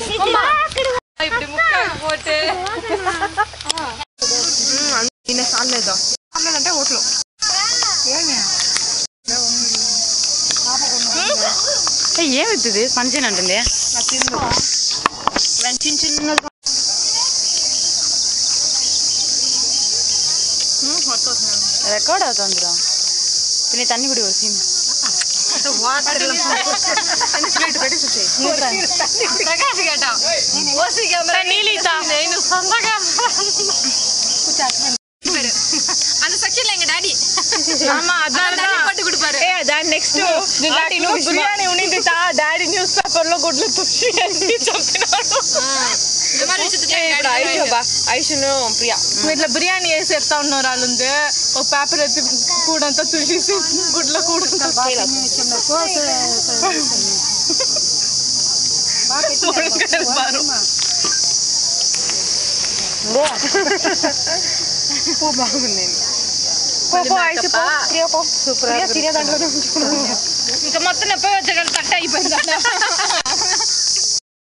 இப்படி முக்கா போட்டு என்ன சாலதா சாலదంటే ఓట్లు ఏ ఏమిది పంచిన ఉంటుంది చిన్న చిన్న రికార్డ్ అవుతుందిరా తిని తన్ని కూడా వచ్చింది వాటర్ ప్రకాష్ గట ఓసి కెమెరా నీలిత నేను సొంతగా அந்த செக்ஷன்ல எங்க டாடி ஆமா அதான் அதான் தண்ணி போட்டு கொடுப்பாரு ఏ దాని నెక్స్ట్ బిర్యానీ ఉండింది తా డాడీ న్యూస్ పేపర్ లో గుడ్లు తుషి అని చెప్పినాడు இந்த மாதிரி விஷயத்துக்கு ఇప్పుడు ఐషు బా ఐషును ప్రియా ఇట్లా బిర్యానీ వేసి ఎత్తా ఉన్నారు వాళ్ళు ఒక పేపర్ ఎత్తి కూడంతా తుషేసి గుడ్ల కూడంతా Murung kayak baru. Enggak. kok bangunin. Po kok ay si po. Kriya po. Supra. Kriya sini tanggung. Kamu tuh napa jangan tak ibadah.